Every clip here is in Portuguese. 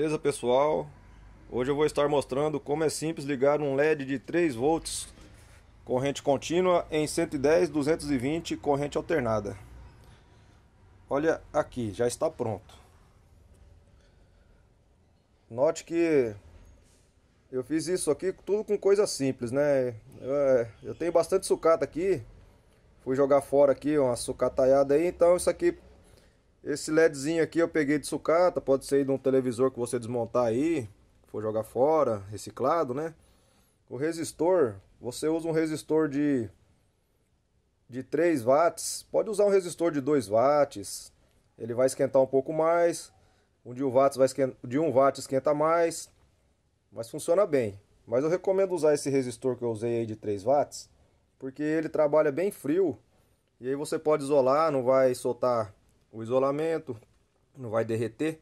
Beleza pessoal? Hoje eu vou estar mostrando como é simples ligar um LED de 3 volts corrente contínua em 110 220 corrente alternada. Olha aqui, já está pronto. Note que eu fiz isso aqui tudo com coisa simples, né? Eu, é, tenho bastante sucata aqui. Fui jogar fora aqui uma sucataiada aí, então isso aqui esse LEDzinho aqui eu peguei de sucata, pode ser de um televisor que você desmontar aí, for jogar fora, reciclado, né? O resistor, você usa um resistor de de 3 watts, pode usar um resistor de 2 watts, ele vai esquentar um pouco mais, um de 1 watts vai esquenta, de 1 watt esquenta mais, mas funciona bem. Mas eu recomendo usar esse resistor que eu usei aí de 3 watts, porque ele trabalha bem frio, e aí você pode isolar, não vai soltar o isolamento, não vai derreter.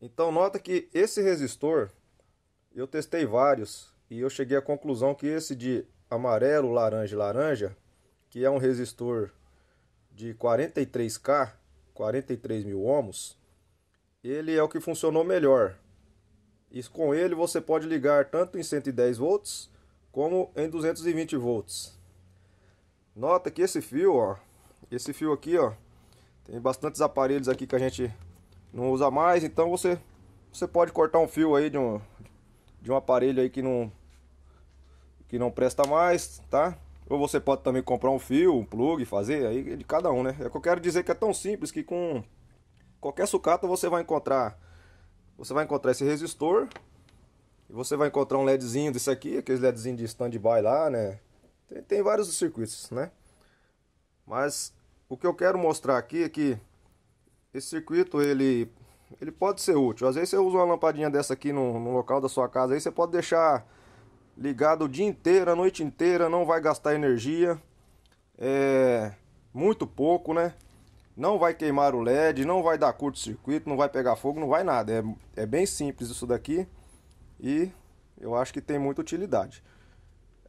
Então nota que esse resistor, eu testei vários e eu cheguei à conclusão que esse de amarelo, laranja e laranja, que é um resistor de 43K, 43 mil ohms, ele é o que funcionou melhor. E com ele você pode ligar tanto em 110 volts como em 220 volts. Nota que esse fio, ó, esse fio aqui, ó, tem bastantes aparelhos aqui que a gente não usa mais, então você você pode cortar um fio aí de um de um aparelho aí que não que não presta mais, tá? Ou você pode também comprar um fio, um plug, fazer aí de cada um, né? É que eu quero dizer que é tão simples que com qualquer sucata você vai encontrar você vai encontrar esse resistor e você vai encontrar um LEDzinho desse aqui, aqueles LEDzinho de stand-by lá, né? Tem, tem vários circuitos, né? Mas o que eu quero mostrar aqui é que esse circuito ele, ele pode ser útil. Às vezes você usa uma lampadinha dessa aqui no, no local da sua casa, aí você pode deixar ligado o dia inteiro, a noite inteira, não vai gastar energia. É muito pouco, né? Não vai queimar o LED, não vai dar curto-circuito, não vai pegar fogo, não vai nada. É, é bem simples isso daqui e eu acho que tem muita utilidade.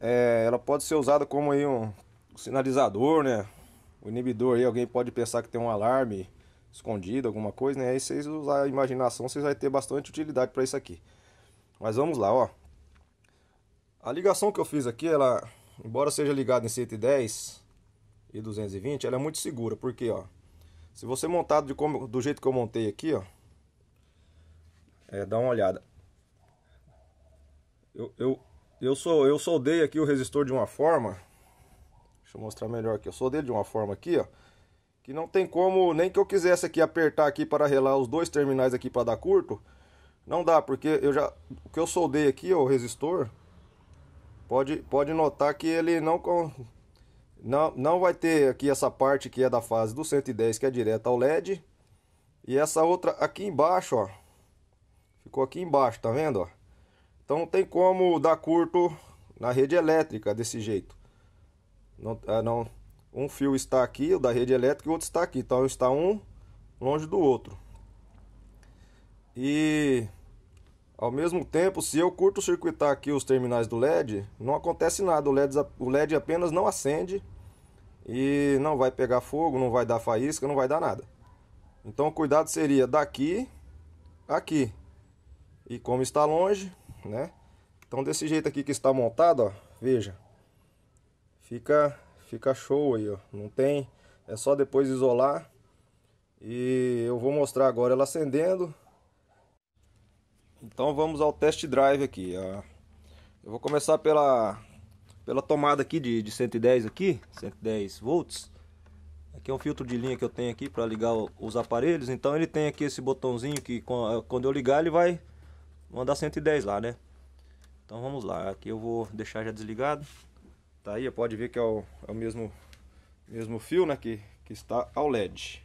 É, ela pode ser usada como aí um sinalizador, né? O inibidor aí, alguém pode pensar que tem um alarme escondido, alguma coisa, né? Aí vocês usar a imaginação, vocês vão ter bastante utilidade para isso aqui. Mas vamos lá, ó. A ligação que eu fiz aqui, ela, embora seja ligada em 110 e 220, ela é muito segura, porque, ó, se você montar de como, do jeito que eu montei aqui, ó, é, dá uma olhada. Eu, eu, eu, sou, eu soldei aqui o resistor de uma forma Deixa eu mostrar melhor aqui. Eu sou dele de uma forma aqui, ó. Que não tem como, nem que eu quisesse aqui apertar aqui para relar os dois terminais aqui para dar curto. Não dá, porque eu já... O que eu soldei aqui, ó, o resistor... Pode, pode notar que ele não... Não, não vai ter aqui essa parte que é da fase do 110, que é direta ao LED. E essa outra aqui embaixo, ó. Ficou aqui embaixo, tá vendo, ó? Então não tem como dar curto na rede elétrica desse jeito. Não, ah, não, um fio está aqui, o da rede elétrica, e o outro está aqui. Então está um longe do outro. E ao mesmo tempo, se eu curto-circuitar aqui os terminais do LED, não acontece nada. O LED, o LED apenas não acende e não vai pegar fogo, não vai dar faísca, não vai dar nada. Então o cuidado seria daqui aqui. E como está longe, né? Então desse jeito aqui que está montado, ó, veja fica fica show aí, ó. Não tem, é só depois isolar. E eu vou mostrar agora ela acendendo. Então vamos ao test drive aqui. Ó. Eu vou começar pela pela tomada aqui de, de 110 aqui, 110 volts. Aqui é um filtro de linha que eu tenho aqui para ligar os aparelhos. Então ele tem aqui esse botãozinho que quando eu ligar ele vai mandar 110 lá, né? Então vamos lá. Aqui eu vou deixar já desligado. Tá aí, pode ver que é o, é o mesmo, mesmo fio né, que, que está ao LED.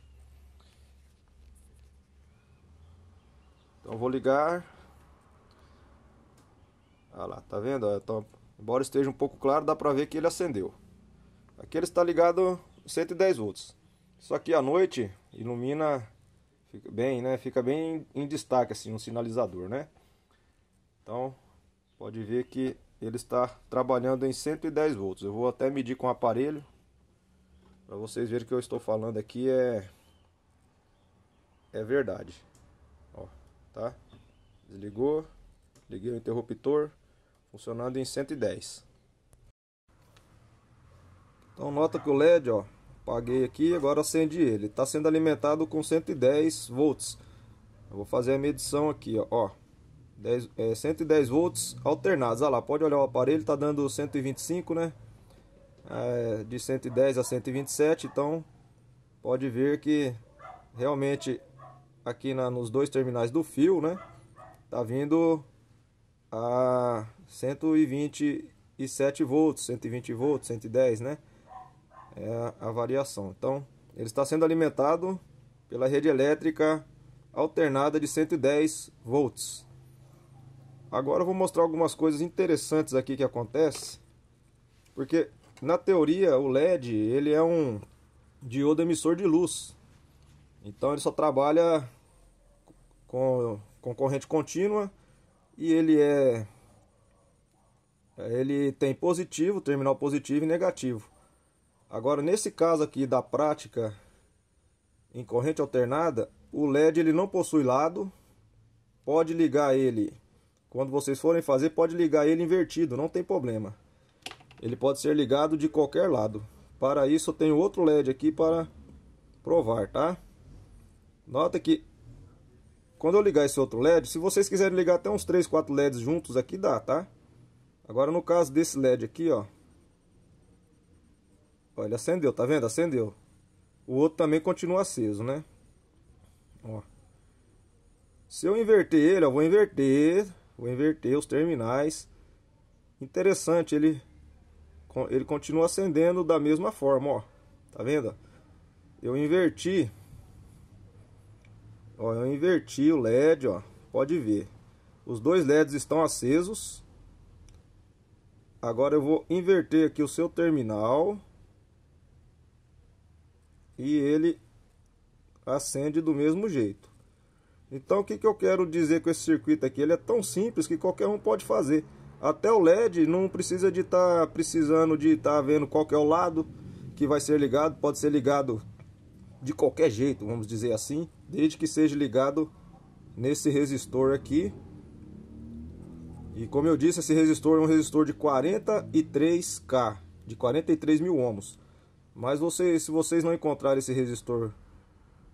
Então vou ligar. Olha lá, tá vendo? Então, embora esteja um pouco claro, dá pra ver que ele acendeu. Aqui ele está ligado 110 volts. Só que à noite ilumina fica bem, né? Fica bem em destaque assim, um sinalizador, né? Então, pode ver que ele está trabalhando em 110 volts. Eu vou até medir com o aparelho para vocês verem que eu estou falando aqui é é verdade. Ó, tá? Desligou. Liguei o interruptor. Funcionando em 110. Então nota que o LED, ó, apaguei aqui, agora acendi ele. Está sendo alimentado com 110 volts. Eu vou fazer a medição aqui, ó. 10, é, 110 volts alternados. Olha lá, pode olhar o aparelho, tá dando 125, né? É, de 110 a 127, então pode ver que realmente aqui na, nos dois terminais do fio, né? Tá vindo a 127 volts, 120 volts, 110, né? é a variação. Então, ele está sendo alimentado pela rede elétrica alternada de 110 volts. Agora eu vou mostrar algumas coisas interessantes aqui que acontece, porque na teoria o LED ele é um diodo emissor de luz, então ele só trabalha com, com corrente contínua e ele é ele tem positivo, terminal positivo e negativo. Agora, nesse caso aqui da prática em corrente alternada, o LED ele não possui lado. Pode ligar ele, quando vocês forem fazer, pode ligar ele invertido, não tem problema. Ele pode ser ligado de qualquer lado. Para isso eu tenho outro LED aqui para provar, tá? Nota que quando eu ligar esse outro LED, se vocês quiserem ligar até uns 3, 4 LEDs juntos aqui, dá, tá? Agora no caso desse LED aqui, ó, Olha, acendeu, tá vendo? Acendeu. O outro também continua aceso, né? Ó. Se eu inverter ele, eu vou inverter, vou inverter os terminais. Interessante, ele ele continua acendendo da mesma forma, ó. Tá vendo? Eu inverti. Ó, eu inverti o LED, ó. Pode ver. Os dois LEDs estão acesos. Agora eu vou inverter aqui o seu terminal e ele acende do mesmo jeito. Então o que, que eu quero dizer com esse circuito aqui? Ele é tão simples que qualquer um pode fazer. Até o LED não precisa de estar tá precisando de estar tá vendo qual é o lado que vai ser ligado. Pode ser ligado de qualquer jeito, vamos dizer assim. Desde que seja ligado nesse resistor aqui. E como eu disse, esse resistor é um resistor de 43K, de 43 mil ohms. Mas vocês, se vocês não encontrarem esse resistor,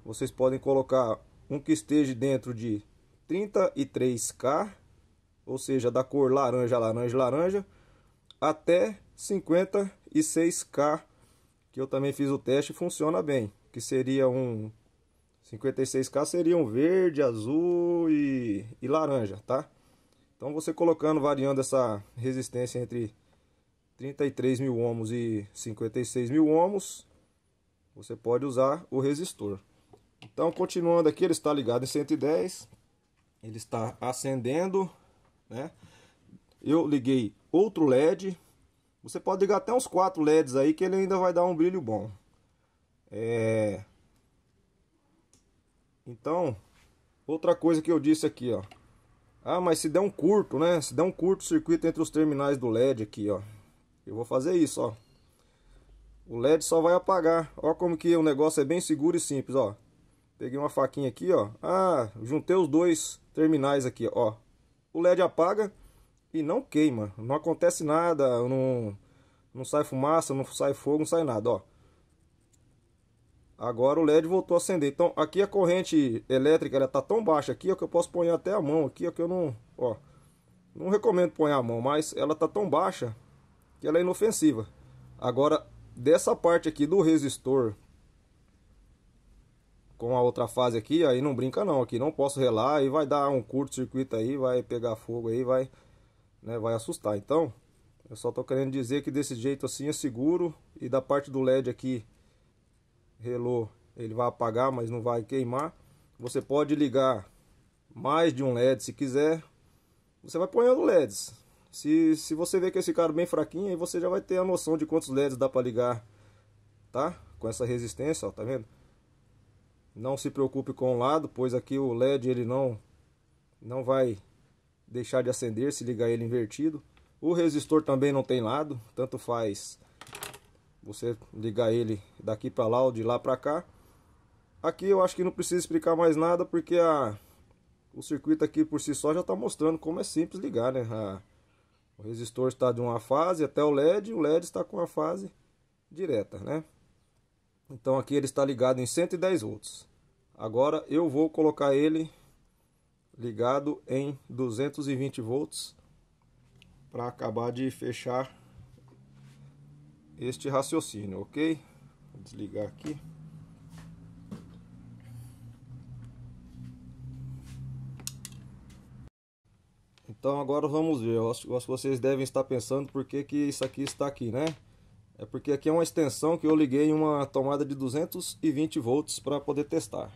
vocês podem colocar um que esteja dentro de 33K, ou seja, da cor laranja, laranja, laranja, até 56K, que eu também fiz o teste e funciona bem, que seria um 56K seria um verde, azul e, e laranja, tá? Então você colocando, variando essa resistência entre 33 mil ohms e 56 mil ohms, você pode usar o resistor. Então, continuando aqui, ele está ligado em 110, ele está acendendo, né? Eu liguei outro LED, você pode ligar até uns 4 LEDs aí que ele ainda vai dar um brilho bom. É... Então, outra coisa que eu disse aqui, ó. Ah, mas se der um curto, né? Se der um curto circuito entre os terminais do LED aqui, ó. Eu vou fazer isso, ó. O LED só vai apagar. Ó como que o negócio é bem seguro e simples, ó. Peguei uma faquinha aqui, ó. Ah, juntei os dois terminais aqui, ó. O LED apaga e não queima. Não acontece nada, não, não sai fumaça, não sai fogo, não sai nada, ó. Agora o LED voltou a acender. Então aqui a corrente elétrica ela tá tão baixa aqui, ó, que eu posso pôr até a mão aqui, ó, que eu não, ó. Não recomendo pôr a mão, mas ela tá tão baixa que ela é inofensiva. Agora, dessa parte aqui do resistor com a outra fase aqui, aí não brinca não, aqui não posso relar e vai dar um curto-circuito aí, vai pegar fogo aí, vai, né, vai assustar. Então, eu só tô querendo dizer que desse jeito assim é seguro e da parte do LED aqui relou, ele vai apagar, mas não vai queimar. Você pode ligar mais de um LED se quiser. Você vai ponhando LEDs. Se, se você vê que esse cara bem fraquinho, aí você já vai ter a noção de quantos LEDs dá para ligar, tá? Com essa resistência, ó, tá vendo? Não se preocupe com o lado, pois aqui o LED ele não, não vai deixar de acender se ligar ele invertido. O resistor também não tem lado, tanto faz você ligar ele daqui para lá ou de lá para cá. Aqui eu acho que não precisa explicar mais nada porque a, o circuito aqui por si só já está mostrando como é simples ligar, né? A, o resistor está de uma fase até o LED, o LED está com a fase direta, né? Então aqui ele está ligado em 110 volts. Agora eu vou colocar ele ligado em 220 volts para acabar de fechar este raciocínio, ok? Vou desligar aqui. Então agora vamos ver, eu acho, que vocês devem estar pensando por que, que isso aqui está aqui, né? É porque aqui é uma extensão que eu liguei em uma tomada de 220 volts para poder testar.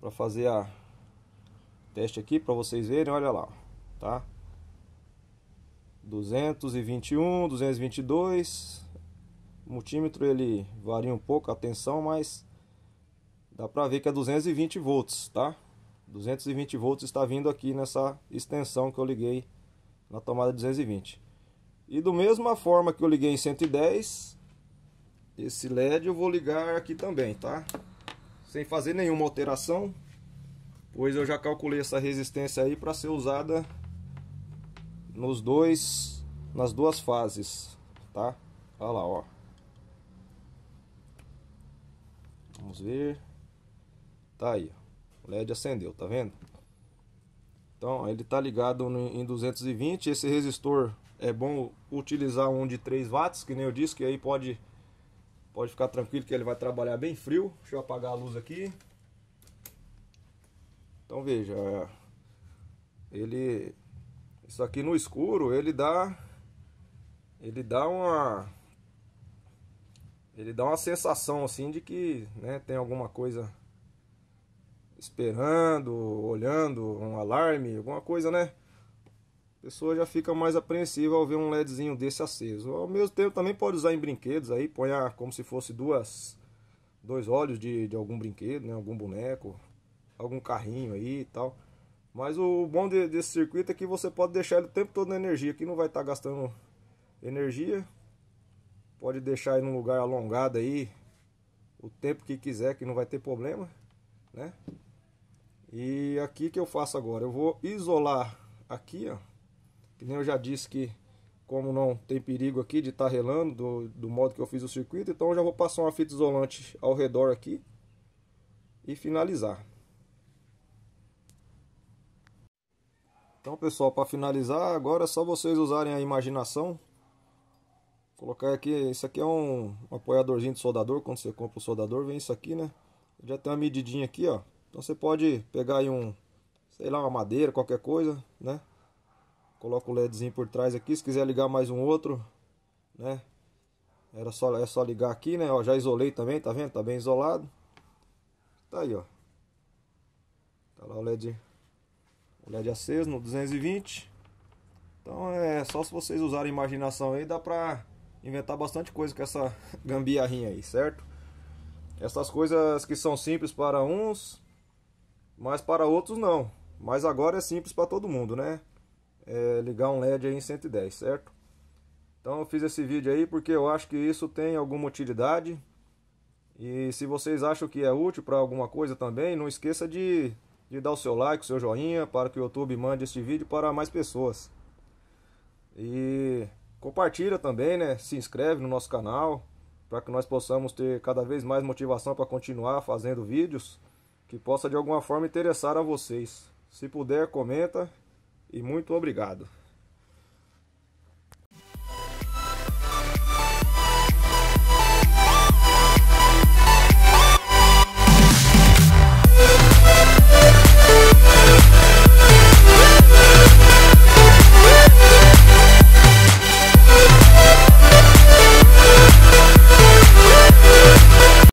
Para fazer a teste aqui para vocês verem, olha lá, tá? 221, 222. O multímetro ele varia um pouco a tensão, mas dá para ver que é 220 volts, tá? 220 volts está vindo aqui nessa extensão que eu liguei na tomada 220. E do mesma forma que eu liguei em 110, esse LED eu vou ligar aqui também, tá? Sem fazer nenhuma alteração, pois eu já calculei essa resistência aí para ser usada nos dois, nas duas fases, tá? Olha lá, ó. Vamos ver. Tá aí, ó. O LED acendeu, tá vendo? Então, ele tá ligado em 220. Esse resistor é bom utilizar um de 3 watts, que nem eu disse, que aí pode pode ficar tranquilo que ele vai trabalhar bem frio. Deixa eu apagar a luz aqui. Então veja, é, ele isso aqui no escuro, ele dá ele dá uma ele dá uma sensação assim de que, né, tem alguma coisa esperando, olhando, um alarme, alguma coisa, né? A pessoa já fica mais apreensiva ao ver um LEDzinho desse aceso. Ao mesmo tempo também pode usar em brinquedos aí, põe como se fosse duas dois olhos de, de algum brinquedo, né? Algum boneco, algum carrinho aí e tal. Mas o bom de, desse circuito é que você pode deixar ele o tempo todo na energia, que não vai estar tá gastando energia. Pode deixar ele num lugar alongado aí o tempo que quiser, que não vai ter problema, né? E aqui que eu faço agora, eu vou isolar aqui, ó. Que nem eu já disse que como não tem perigo aqui de estar tá relando do, do modo que eu fiz o circuito, então eu já vou passar uma fita isolante ao redor aqui e finalizar. Então pessoal, para finalizar, agora é só vocês usarem a imaginação. Colocar aqui, isso aqui é um, um apoiadorzinho de soldador, quando você compra o soldador, vem isso aqui, né? Já tem uma medidinha aqui, ó. Então você pode pegar aí um, sei lá, uma madeira, qualquer coisa, né? Coloca o LEDzinho por trás aqui, se quiser ligar mais um outro, né? Era só, é só ligar aqui, né? Ó, já isolei também, tá vendo? Tá bem isolado. Tá aí, ó. Tá lá o LED, o LED aceso no 220. Então é só se vocês usarem imaginação aí, dá pra inventar bastante coisa com essa gambiarrinha aí, certo? Essas coisas que são simples para uns, mas para outros não. Mas agora é simples para todo mundo, né? É ligar um LED aí em 110, certo? Então eu fiz esse vídeo aí porque eu acho que isso tem alguma utilidade. E se vocês acham que é útil para alguma coisa também, não esqueça de, de dar o seu like, o seu joinha, para que o YouTube mande este vídeo para mais pessoas. E compartilha também, né? Se inscreve no nosso canal, para que nós possamos ter cada vez mais motivação para continuar fazendo vídeos que possa de alguma forma interessar a vocês. Se puder, comenta e muito obrigado.